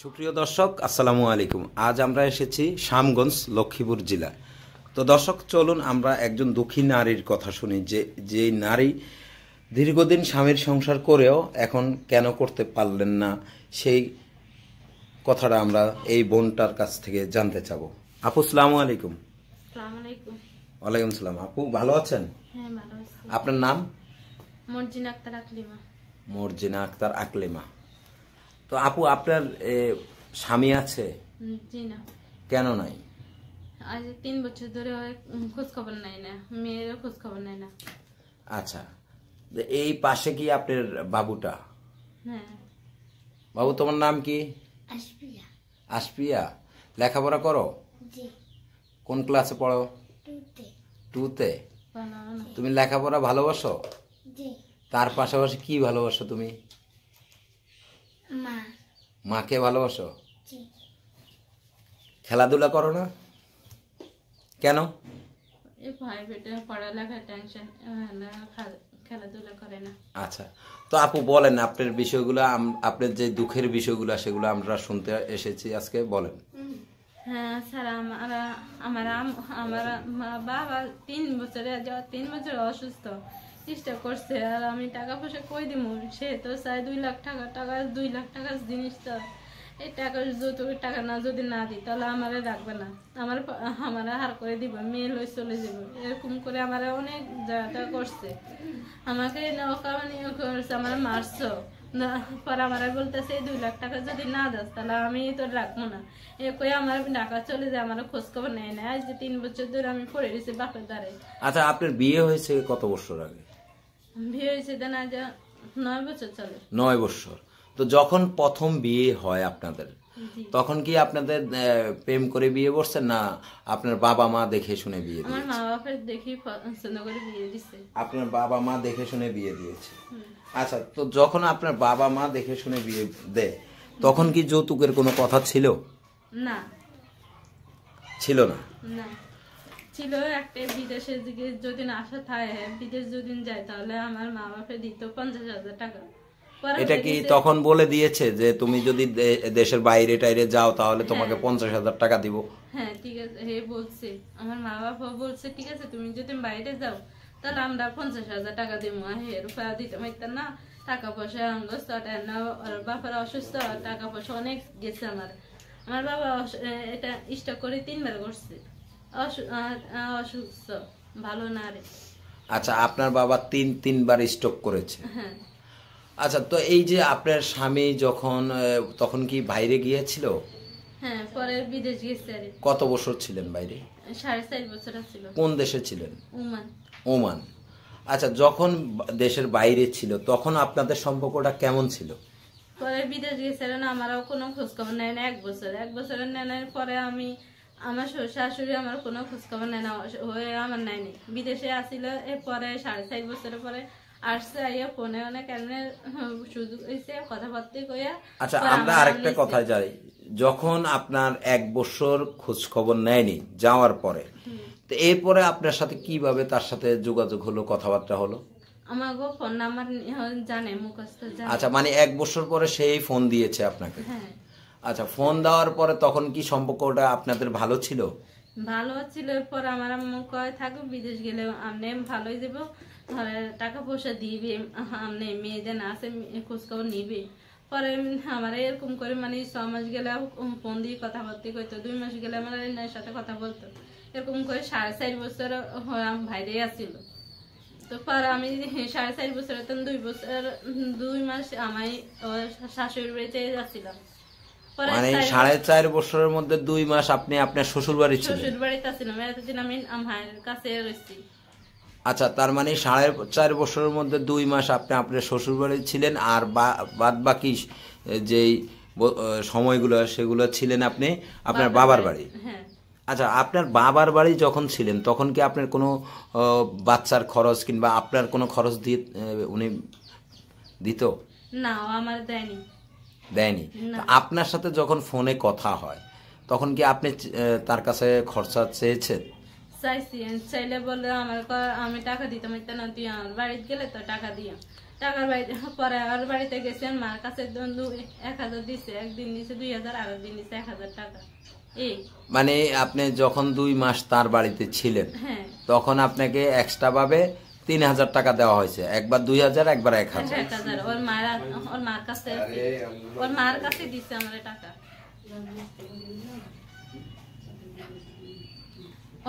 সুপ্রিয় দর্শক আসসালামু আলাইকুম। আজ আমরা এসেছি শামগঞ্জ লক্ষ্মীপুর জেলা। তো দর্শক চলুন আমরা একজন দুঃখী নারীর কথা শুনি যে যে নারী দীর্ঘদিন স্বামীর সংসার করেও এখন কেন করতে পারলেন না সেই কথাটা আমরা এই বোনটার কাছ থেকে জানতে চাব। আপু সালামু আলাইকুম। ওয়ালাইকুম সালাম আপু ভালো আছেন? হ্যাঁ আপনার নাম? মর্জিনা আক্তার আকলিমা। মর্জিনা আক্তার আকলেমা। তো আপু আপনার এ, স্বামী আছে? জি না। কেন নাই? আজ তিন বছর ধরে খোঁজ খবর নাই না মেয়েরও খোঁজ খবর নাই না। আচ্ছা। এই পাশে কি আপনার বাবুটা? হ্যাঁ বাবু তোমার নাম কি? আসবিয়া আসপিয়া লেখাপড়া করো? কোন ক্লাসে পড়ো? টুতে। টুতে? না। তুমি লেখাপড়া ভালোবাসো? তার পাশাপাশি কি ভালোবাসো তুমি? মা। মাকে ভালোবাসো? খেলাধুলা করো না? কেন? এই ভাই বেটা পড়ালেখার টেনশন খেলাধুলা করে না। আচ্ছা। তো আপু বলেন আপনার বিষয়গুলো আপনার যে দুঃখের বিষয়গুলো সেগুলো আমরা শুনতে এসেছি আজকে বলেন। হ্যাঁ স্যার আমার আমার আমার বাবা তিন বছরে তিন বছর অসুস্থ। চেষ্টা করছে, আর আমি টাকা পয়সা কই দিব সে তো চাই দুই লাখ টাকা টাকা, দুই লাখ টাকার জিনিস তো। এই টাকা যৌতুক টাকা না যদি না দিই, তাহলে আমারে রাখবে না। আমার আমারে হার করে দিব, মেয়ে লই চলে যাব। এরকম করে আমার অনেক জায়গাটা করছে। আমাকে নৌকাবানি করছে, আমার মারছো। পরে আমার বলতেছে দুই লাখ টাকা যদি না দাস, তাহলে আমি তোর রাখব না। এ কই আমার ঢাকা চলে যায়, আমার খোঁজ খবর নেয় না আজ যে তিন বছর ধরে আমি পড়ে রয়েছি বাপের দ্বারে। আচ্ছা আপনার বিয়ে হয়েছে কত বছর আগে বিয়ে হয়েছে দেন আজ নয় বছর তো যখন প্রথম বিয়ে হয় আপনাদের তখন কি আপনাদের প্রেম করে বিয়ে করছেন না আপনার বাবা মা দেখে শুনে বিয়ে দিয়েছে? আপনার বাবা মা দেখে শুনে বিয়ে দিয়েছে। আচ্ছা তো যখন আপনার বাবা মা দেখে শুনে বিয়ে দেয় তখন কি যৌতুকের কোনো কথা ছিল? না। ছিল না? না। ছিল একটা বিদেশের দিকে যদি আসা থাকে বিদেশ যদি যায় তাহলে আমার মা বাপে দিত পঞ্চাশ হাজার টাকা। এটা কি তখন বলে দিয়েছে যে তুমি যদি দেশের বাইরে টাইরে যাও তাহলে তোমাকে পঞ্চাশ হাজার টাকা দিব? হ্যাঁ ঠিক আছে হে বলছে। আমার মা বাবা বলছে ঠিক আছে তুমি যদি বাইরে যাও তাহলে আমরা পঞ্চাশ হাজার টাকা দিব। হে রূপা দিতে পারতাম না টাকা পয়সা ওর বাবার অসুস্থ টাকা পয়সা অনেক গেছে আমার। আমার বাবা এটা স্টক করে তিনবার করছে। অসুস্থ। ভালো না রে। আচ্ছা আপনার বাবা তিন তিনবার স্টক করেছে। হ্যাঁ। আচ্ছা তো এই যে আপনার স্বামী যখন তখন কি বাইরে গিয়েছিল? হ্যাঁ পরে বিদেশ গেছে কত বছর ছিলেন বাইরে? সাড়ে চার বছর ছিল কোন দেশে ছিলেন? Oman Oman. আচ্ছা যখন দেশের বাইরে ছিল তখন আপনাদের সম্পর্কটা কেমন ছিল? পরে বিদেশ গেছিলেন আমারও কোনো খোঁজখবর নেয় না এক বছর। এক বছরের নেনের পরে আমি আমার শ্বশুর শাশুড়ি আমার কোনো খোঁজখবর নেয় না। হয়ে আমার নেয়নি বিদেশে আসিল এরপরে সাড়ে চার বছরের পরে আসছে আইয়া ফোনে অনেক এমনি সুযোগ হয়েছে কথাবার্তা কইয়া আচ্ছা আমরা আমার আরেকটা আনছে। যাই। যখন আপনার এক বছর খোঁজ খবর নেয়নি যাওয়ার পরে তো এরপরে আপনার সাথে কীভাবে তার সাথে যোগাযোগ হলো কথাবার্তা হলো? আমার গো ফোন নাম্বার জানে মুখস্থ জানে। আচ্ছা মানে এক বছর পরে সেই ফোন দিয়েছে আপনাকে? হ্যাঁ। আচ্ছা ফোন দেওয়ার পরে তখন কি সম্পর্কটা আপনাদের ভালো ছিল? ভালো ছিল, এরপর আমার আম্মু কয়, থাকো, বিদেশ গেলে আপনি ভালোই যাব ধরে টাকা পয়সা দিবে আপনি মেয়ে যেন আছে খোঁজ খবর নিবে। পরে আমার এরকম করে মানে ছ মাস গেলে ফোন দিয়ে কথাবার্তা কইতো, দুই মাস গেলে আমার এনার সাথে কথা বলতো। এরকম করে সাড়ে চার বছর, হয়, আমি আসছিল তো পরে আমি সাড়ে চার বছর দুই বছর, দুই মাস আমায় ওর শাশুড়ির বাড়িতে পরে মানে সাড়ে চার বছরের মধ্যে দুই মাস আপনি আপনার শ্বশুর বাড়ি ছিলেন শ্বশুর বাড়িতে এতদিন আমি আমার কাছে রয়েছি। আচ্ছা তার মানে সাড়ে চার বছরের মধ্যে দুই মাস আপনি আপনার শ্বশুর বাড়ি ছিলেন আর বাদ বাকি যেই সময়গুলো সেগুলো ছিলেন আপনি আপনার বাবার বাড়ি হ্যাঁ। আচ্ছা আপনার বাবার বাড়ি যখন ছিলেন তখন কি আপনার কোনো বাচ্চার খরচ কিংবা আপনার কোনো খরচ দিয়ে উনি দিত? না আমার দেয়নি। দেয়নি। আপনার সাথে যখন ফোনে কথা হয় তখন কি আপনি তার কাছে খরচা চেয়েছেন? চাইছি। চাইলে বলে আমার আমি টাকা দিতে পারতাম না তুই আমার বাড়িতে গেলে তো টাকা দিয়া। টাকার বাড়ি পরে আর বাড়িতে গেছেন মার কাছে এক হাজার দিছে একদিন দিছে দুই হাজার আর দিন দিছে এক হাজার টাকা। মানে আপনি যখন দুই মাস তার বাড়িতে ছিলেন হ্যাঁ। তখন আপনাকে এক্সট্রা ভাবে তিন হাজার টাকা দেওয়া হয়েছে। একবার দুই হাজার একবার এক হাজার। ওর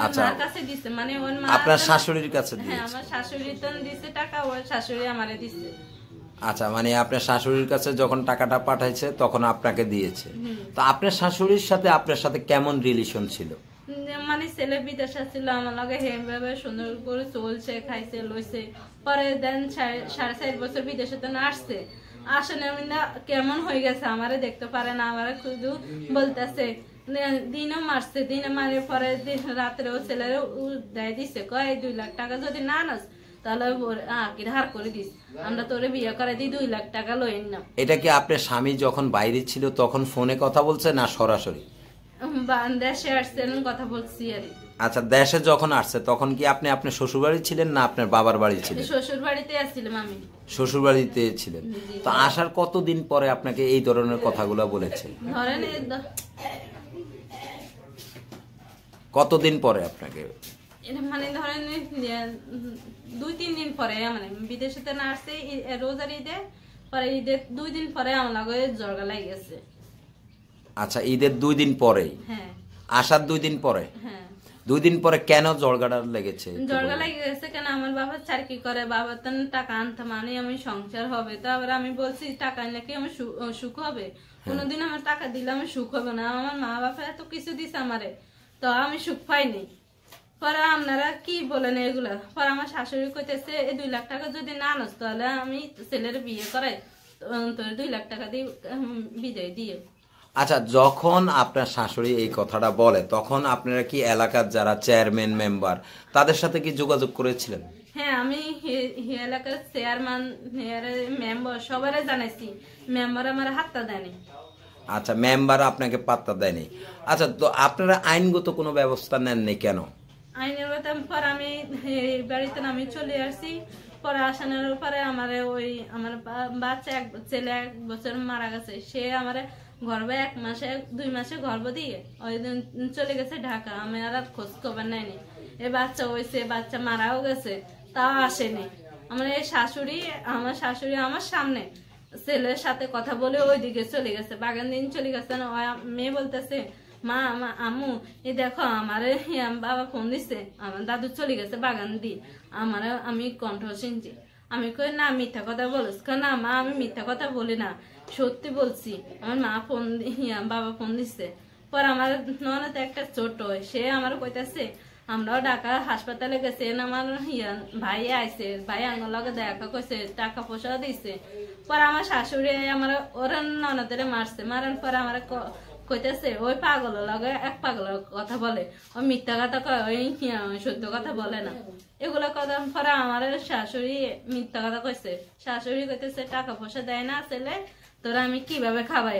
আচ্ছা। মানে ওর মা আপনার শাশুড়ির কাছে হ্যাঁ দিয়েছে আমার শাশুড়ি তো দিছে টাকা ওর শাশুড়ি আমারে দিছে। আচ্ছা মানে আপনার শাশুড়ির কাছে যখন টাকাটা পাঠাইছে তখন আপনাকে দিয়েছে। তো আপনার শাশুড়ির সাথে আপনার সাথে কেমন রিলেশন ছিল? মানে ছেলে বিদেশে ছিল আমার লগে হেমভাবে সুন্দর করে চলছে খাইছে লইছে। পরে দেন সাড়ে চার বছর বিদেশে তো আসছে। আসলে আমি না কেমন হয়ে গেছে আমারে দেখতে পারে না আমার শুধু বলতেছে দিনও মারছে দিনে মারে পরে দিন- রাত্রেও ছেলের দেয় দিছে। কয় দুই লাখ টাকা যদি না নাস তাহলে আহ, ধার করে দিস। আমরা তোরে বিয়ে করে দিই দুই লাখ টাকা লই না। এটা কি আপনার স্বামী যখন বাইরে ছিল তখন ফোনে কথা বলছে না সরাসরি? দেশে আসছেন কথা বলছি আর আচ্ছা দেশে যখন আসছে তখন কি আপনি আপনার শ্বশুর বাড়ি ছিলেন না আপনার বাবার বাড়ি ছিলেন? শ্বশুর বাড়িতে আসছিলাম আমি। শ্বশুর বাড়িতে ছিলেন তো আসার কতদিন পরে আপনাকে এই ধরনের কথাগুলো ধরেন কতদিন পরে আপনাকে? মানে ধরেন দুই তিন দিন পরে মানে বিদেশেতে না আসছে রোজার ঈদে পরে ঈদের দুই দিন পরে আমার লগে জ্বরগা লাগে গেছে। আচ্ছা ঈদের দুই দিন পরেই হ্যাঁ। আসার দুই দিন পরে? হ্যাঁ। দুই দিন পরে কেন জলগাটা লেগেছে? একটু লেগে গেছে কেন? আমার বাবা চাকরি করে বাবা তো টাকা আনতে মানে আমি সংসার হবে। তো আবার আমি বলছি টাকা আনলে কি আমার সুখ হবে? কোনোদিন আমার টাকা দিলে আমার সুখ হবে না। আমার মা বাবা এত কিছু দিছে আমারে তো আমি সুখ পাইনি। পরে আপনারা কি বলেন এগুলা? পরে আমার শাশুড়ি কইতেছে এই দুই লাখ টাকা যদি না আনস তাহলে আমি ছেলের বিয়ে করাই। তোর দুই লাখ টাকা দিয়ে বিদায় দিয়ে। আচ্ছা যখন আপনার শাশুড়ি এই কথাটা বলে তখন আপনারা কি এলাকার যারা চেয়ারম্যান মেম্বার তাদের সাথে কি যোগাযোগ করেছিলেন? হ্যাঁ আমি এলাকার চেয়ারম্যান মেম্বার সবারে জানাইছি। মেম্বার আমার হাতটা দেয়নি। আচ্ছা মেম্বার আপনাকে পাত্তা দেয়নি। আচ্ছা তো আপনারা আইনগত কোনো ব্যবস্থা নেননি কেন? আইনের পর আমি বাড়িতে আমি চলে আসছি। পরে আসানোর পরে আমার ওই আমার বাচ্চা এক ছেলে এক বছর মারা গেছে। সে আমার গর্বে এক মাসে, দুই মাসে গর্ভ দিয়ে ওই দিন চলে গেছে ঢাকা। আমি আর খোঁজ খবর নেয়নি। এ বাচ্চা হয়েছে বাচ্চা মারাও গেছে, তাও আসেনি। আমার এই শাশুড়ি, আমার শাশুড়ি আমার সামনে ছেলের সাথে কথা বলে ওইদিকে চলে গেছে। বাগান দিন চলে গেছে মেয়ে বলতেছে, মা আমা এই দেখো, আমার বাবা ফোন দিছে, আমার দাদু চলে গেছে বাগান দি আমার, আমি কণ্ঠ শুনছি আমি কই, না, মিথ্যা কথা বলিস। না, মা, আমি মিথ্যা কথা বলি না। সত্যি বলছি, আমার মা ফোন বাবা ফোন দিছে। পর আমার ননদ একটা ছোট, সে আমার কইতাছে, আমরাও ঢাকা হাসপাতালে গেছে আমার ভাই আইছে, ভাই আঙ্গুর লগে দেখা কইছে, টাকা পয়সা দিছে। পর আমার শাশুড়ি আমার, ওরা ননদের মারছে, মারার পর আমার কইতেছে, ওই পাগল লগে এক পাগলের কথা বলে। ওই মিথ্যা কথা কয়, ওই সত্য কথা বলে না। এগুলো কথা পরে আমার শাশুড়ি মিথ্যা কথা কইছে। শাশুড়ি কইতেছে, টাকা পয়সা দেয় না ছেলে তোরা আমি কীভাবে খাওয়াই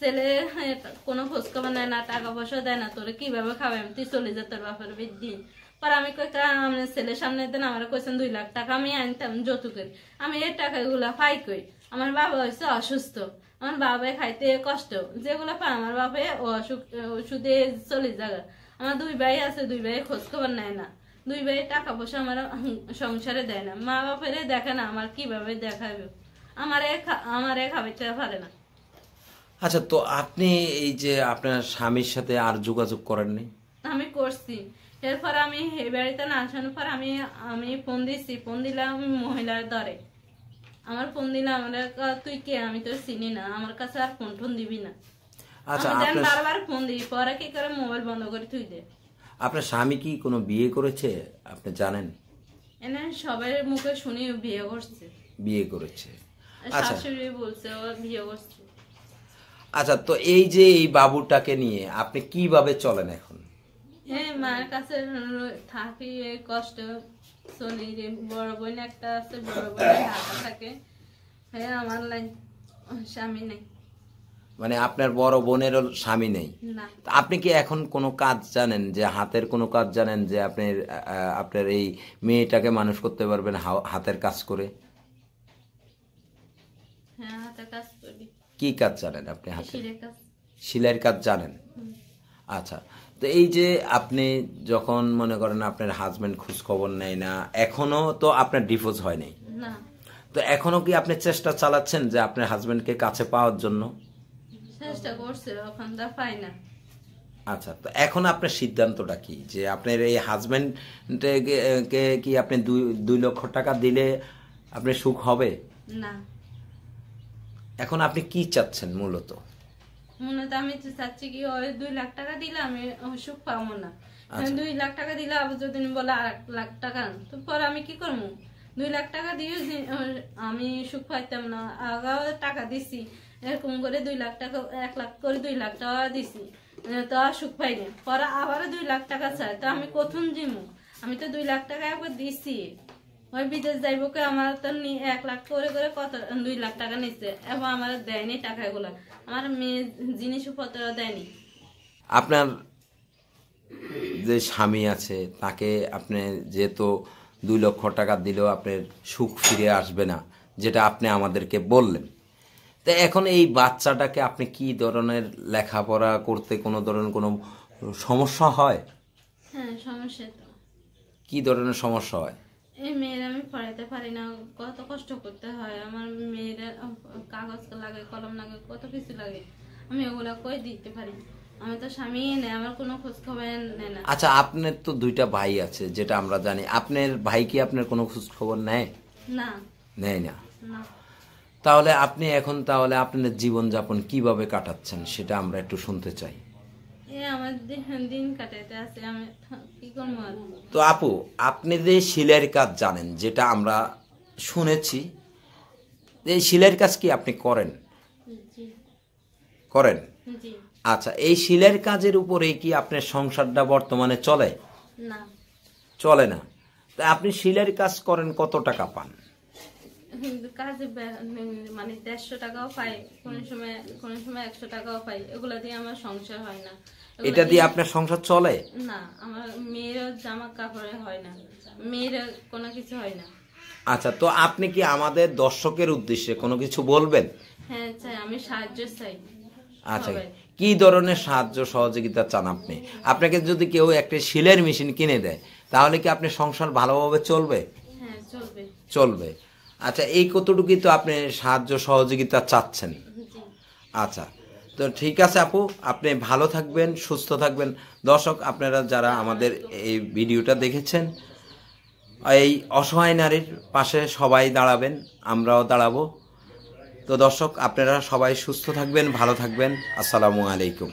ছেলে হ্যাঁ, কোনো খোঁজ খবর নেয় না টাকা পয়সা দেয় না তোরা কীভাবে খাওয়াই তুই চলে যা তোর বাপের দিন পর আমি আমার ছেলের সামনে দেন আমার কইছেন দুই লাখ টাকা আমি আনতাম যৌতুকের আমি এই টাকাগুলা পাই কই? আমার বাবা হয়েছে অসুস্থ। আমার বাবাই খাইতে কষ্ট। যেগুলো পায় আমার বাপে অসুখ ওষুধে চলে যাবে আমার দুই ভাই আছে দুই ভাই খোঁজ খবর নেয় না। দুই ভাই টাকা পয়সা আমার সংসারে দেয় না। মা বাপেরে দেখে না আমার কীভাবে দেখাবে। আমারে খা- আমারে খাবাইতে পারে না। আচ্ছা তো আপনি এই যে আপনার স্বামীর সাথে আর যোগাযোগ করেননি? আমি করছি। এরপর আমি এই বাড়িতে না পর আমি আমি ফোন দিছি ফোন দিলাম মহিলার দরে। আমার ফোন আমরা তুই কে? আমি তোর চিনি না। আমার কাছে আর ফোন ফোন দিবি না। আচ্ছা বারবার ফোন দিই পরে কি করে মোবাইল বন্ধ করে তুই দে। আপনার স্বামী কি কোনো বিয়ে করেছে? আপনি জানেন? এনে সবাই মুখে শুনি বিয়ে করছে। বিয়ে করেছে। আচ্ছা। শাশুড়ি বলছে ও বিয়ে করছে। আচ্ছা তো এই যে এই বাবুটাকে নিয়ে আপনি কীভাবে চলেন এখন? হ্যাঁ মায়ের কাছে থাকি কষ্ট চলি রে বড় বোন একটা আছে বড় বোন ঢাকা থাকে। হ্যাঁ আমার লাইন স্বামী নেই। মানে আপনার বড় বোনেরও স্বামী নেই? আপনি কি এখন কোনো কাজ জানেন যে হাতের কোনো কাজ জানেন যে আপনি আপনার এই মেয়েটাকে মানুষ করতে পারবেন হাতের কাজ করে? কি কাজ জানেন আপনি হাতে? সেলাইয়ের কাজ জানেন? আচ্ছা তো এই যে আপনি যখন মনে করেন আপনার হাজবেন্ড খোঁজ খবর নেয় না এখনও তো আপনার ডিভোর্স হয় নাই? তো এখনও কি আপনি চেষ্টা চালাচ্ছেন যে আপনার হাজবেন্ডকে কাছে পাওয়ার জন্য? চেষ্টা করছে ওখান তা পাই না। আচ্ছা তো এখন আপনার সিদ্ধান্তটা কি? যে আপনার এই হাজবেন্ডকে কি আপনি দুই দুই লক্ষ টাকা দিলে আপনার সুখ হবে? না। এখন আপনি কি চাচ্ছেন মূলত? মূলত আমি তো চাচ্ছি কি ওই দুই লাখ টাকা দিলে আমি সুখ পাবো না। আচ্ছা। দুই লাখ টাকা দিলে আবার যদি বলে আর লাখ টাকা তো পরে আমি কি করব? দুই লাখ টাকা দিয়ে আমি সুখ পাইতাম না। আগাও টাকা দিছি এরকম করে দুই লাখ টাকা এক লাখ করে দুই লাখ টাকা দিছি তো আর সুখ পাইনি। পরে আবারও দুই লাখ টাকা চাই তো আমি কোথুন জিমু আমি তো দুই লাখ টাকা একবার দিছি। ওই বিদেশ যাইবো কে আমার তো এক লাখ করে করে কত দুই লাখ টাকা নিচ্ছে এবং আমার দেয়নি টাকা টাকাগুলো আমার মেয়ে জিনিসপত্র দেয়নি আপনার যে স্বামী আছে তাকে আপনি যেহেতু দুই লক্ষ টাকা দিলেও আপনার সুখ ফিরে আসবে না যেটা আপনি আমাদেরকে বললেন। তো এখন এই বাচ্চাটাকে আপনি কি ধরনের লেখাপড়া করতে কোনো ধরনের কোনো সমস্যা হয়? হ্যাঁ সমস্যা তো। কি ধরনের সমস্যা হয়? এই মেয়েরা আমি পড়াইতে পারি না কত কষ্ট করতে হয়। আমার মেয়েরা কাগজ লাগে কলম লাগে কত কিছু লাগে। আমি ওগুলা কই দিতে পারি? আমি তো স্বামী নেই আমার কোনো খোঁজ খবর নেয় না। আচ্ছা আপনার তো দুইটা ভাই আছে যেটা আমরা জানি। আপনার ভাই কি আপনার কোনো খোঁজ খবর নেয়? না। নেয় না। তাহলে আপনি এখন তাহলে আপনার জীবনযাপন কীভাবে কাটাচ্ছেন সেটা আমরা একটু শুনতে চাই। আমার দিন- দিন কাটাইতে আছে আমি কি করব তো আপু আপনি যে শিলের কাজ জানেন যেটা আমরা শুনেছি এই শিলের কাজ কি আপনি করেন? করেন? আচ্ছা এই শিলের কাজের উপরে কি আপনার সংসারটা বর্তমানে চলে? না। চলে না। তা আপনি শিলের কাজ করেন কত টাকা পান? কিন্তু কাজে মানে দেড়শো টাকাও পাই কোন সময় কোন সময় একশো টাকাও পাই এগুলা দিয়ে আমার সংসার হয় না। এটা দিয়ে আপনার সংসার চলে? না আমার মেয়েরও জামা কাপড়ে হয় না। মেয়েরা কোনো কিছু হয় না। আচ্ছা তো আপনি কি আমাদের দর্শকের উদ্দেশ্যে কোনো কিছু বলবেন? হ্যাঁ চাই আমি সাহায্য চাই আচ্ছা কি ধরনের সাহায্য সহযোগিতা চান আপনি? আপনাকে যদি কেউ একটা শিলের মেশিন কিনে দেয় তাহলে কি আপনি সংসার ভালোভাবে চলবে? হ্যাঁ চলবে। চলবে। আচ্ছা এই কতটুকুই তো আপনি সাহায্য সহযোগিতা চাচ্ছেন? আচ্ছা তো ঠিক আছে আপু আপনি ভালো থাকবেন সুস্থ থাকবেন। দর্শক আপনারা যারা আমাদের এই ভিডিওটা দেখেছেন এই অসহায় নারীর পাশে সবাই দাঁড়াবেন আমরাও দাঁড়াবো। তো দর্শক আপনারা সবাই সুস্থ থাকবেন ভালো থাকবেন। আসসালামু আলাইকুম।